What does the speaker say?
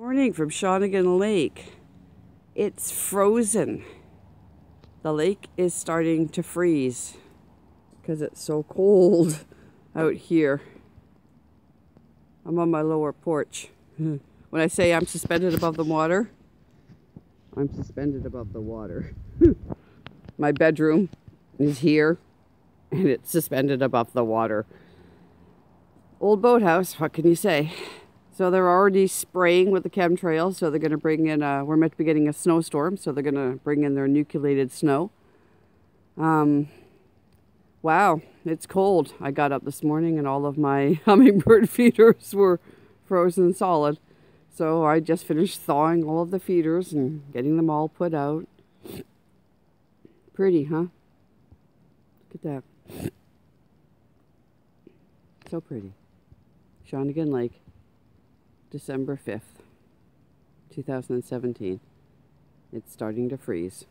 Morning from Shawnigan Lake. It's frozen. The lake is starting to freeze because it's so cold out here. I'm on my lower porch. when I say I'm suspended above the water, I'm suspended above the water. my bedroom is here and it's suspended above the water. Old boathouse, what can you say? So they're already spraying with the chemtrails. So they're going to bring in, a, we're meant to be getting a snowstorm. So they're going to bring in their nucleated snow. Um, wow, it's cold. I got up this morning and all of my hummingbird feeders were frozen solid. So I just finished thawing all of the feeders and getting them all put out. Pretty, huh? Look at that. So pretty. Shawnigan Lake. December 5th, 2017. It's starting to freeze.